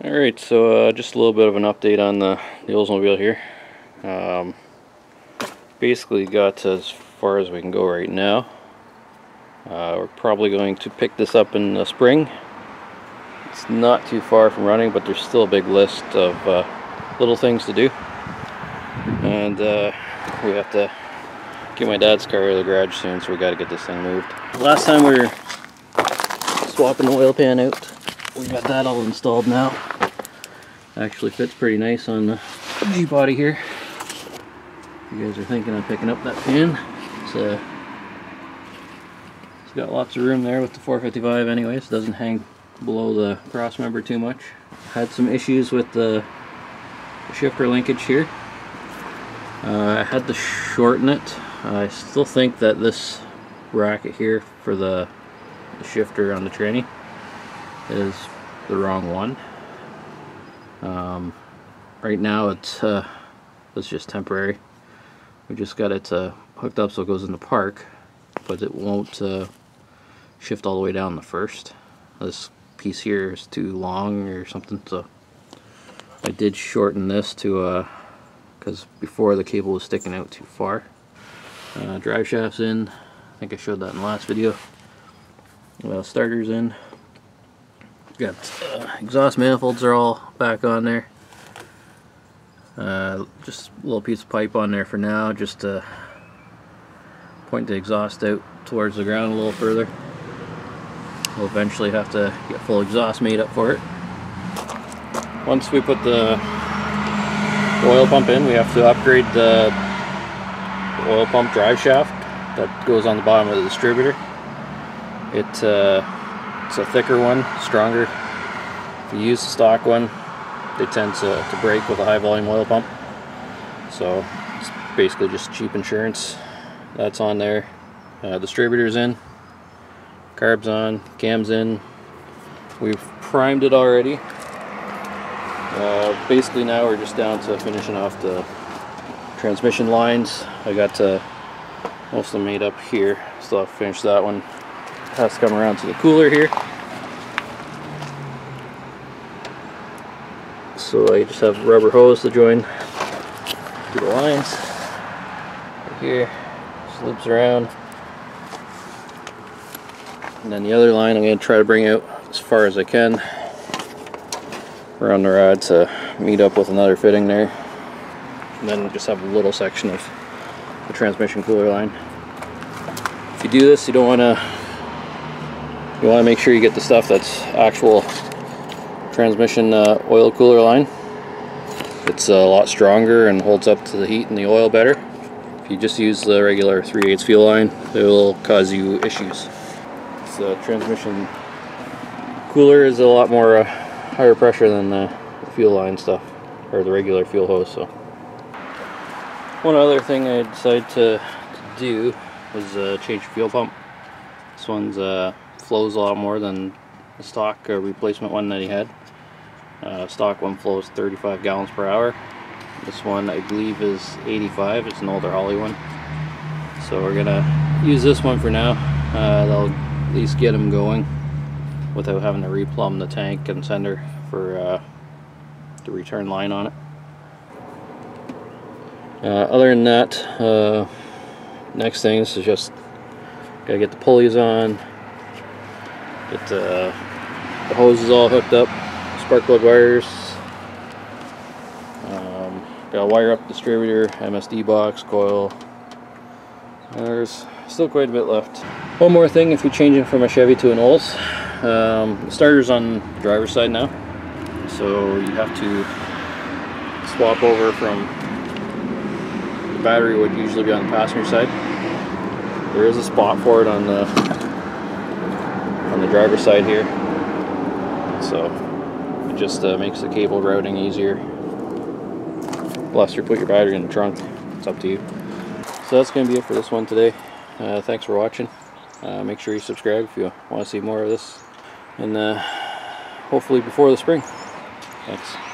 Alright, so uh, just a little bit of an update on the, the Oldsmobile here. Um, basically got as far as we can go right now. Uh, we're probably going to pick this up in the spring. It's not too far from running, but there's still a big list of uh, little things to do. And uh, we have to get my dad's car out of the garage soon, so we got to get this thing moved. Last time we were swapping the oil pan out we got that all installed now. Actually fits pretty nice on the G-body here. If you guys are thinking of picking up that pin, it's, uh, it's got lots of room there with the 455 anyways. It doesn't hang below the cross member too much. Had some issues with the shifter linkage here. Uh, I had to shorten it. I still think that this bracket here for the, the shifter on the tranny is the wrong one. Um, right now it's uh, it's just temporary. We just got it uh, hooked up so it goes in the park, but it won't uh, shift all the way down the first. This piece here is too long or something, so I did shorten this to because uh, before the cable was sticking out too far. Uh, drive shafts in. I think I showed that in the last video. Well, starters in. Got uh, exhaust manifolds are all back on there. Uh, just a little piece of pipe on there for now, just to point the exhaust out towards the ground a little further. We'll eventually have to get full exhaust made up for it. Once we put the oil pump in, we have to upgrade the oil pump drive shaft that goes on the bottom of the distributor. It uh, it's a thicker one, stronger. If you use the stock one, they tend to, to break with a high volume oil pump. So it's basically just cheap insurance. That's on there. Uh, distributor's in, carbs on, cams in. We've primed it already. Uh, basically now we're just down to finishing off the transmission lines. I got uh, most of them made up here. Still have to finish that one has to come around to the cooler here. So I just have rubber hose to join to the lines. Right here, just loops around. And then the other line I'm going to try to bring out as far as I can around the rod to meet up with another fitting there. And then just have a little section of the transmission cooler line. If you do this, you don't want to you want to make sure you get the stuff that's actual transmission uh, oil cooler line. It's a lot stronger and holds up to the heat and the oil better. If you just use the regular 3 8 fuel line, it will cause you issues. The transmission cooler is a lot more uh, higher pressure than the fuel line stuff, or the regular fuel hose. So, one other thing I decided to, to do was uh, change fuel pump. This one's uh, flows a lot more than the stock uh, replacement one that he had. Uh, stock one flows 35 gallons per hour. This one I believe is 85. It's an older Holley one. So we're gonna use this one for now. Uh, that'll at least get him going without having to replumb the tank and sender for uh, the return line on it. Uh, other than that, uh, next thing is just gotta get the pulleys on, Uh, the hoses all hooked up, spark plug wires. Um, got to wire up distributor, MSD box, coil. There's still quite a bit left. One more thing if you're changing from a Chevy to an Olds. Um, the starter's on the driver's side now. So you have to swap over from the battery would usually be on the passenger side. There is a spot for it on the on the driver's side here. So it just uh, makes the cable routing easier. Plus you put your battery in the trunk. It's up to you. So that's going to be it for this one today. Uh, thanks for watching. Uh, make sure you subscribe if you want to see more of this. And uh, hopefully before the spring. Thanks.